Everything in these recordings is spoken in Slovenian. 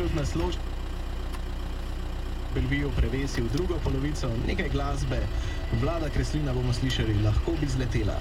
minutna slož. Belviju prevesil drugo polovico, nekaj glasbe, vlada Kreslina bomo slišali, lahko bi zletela.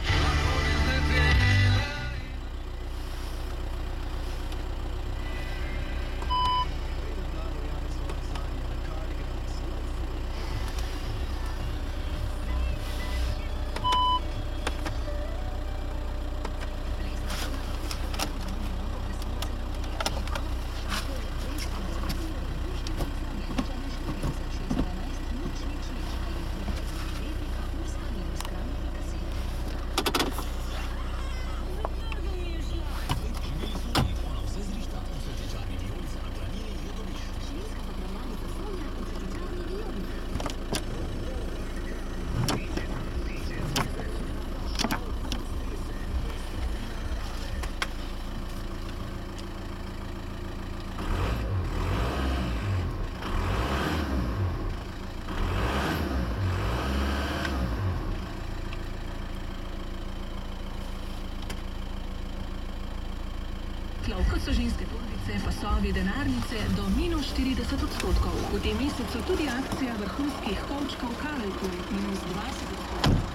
Kot so ženske torbice, pasovi, denarnice do minus 40 odstotkov. V tem mesecu tudi akcija vrhunskih kovčkov Karel minus 20 odstotkov.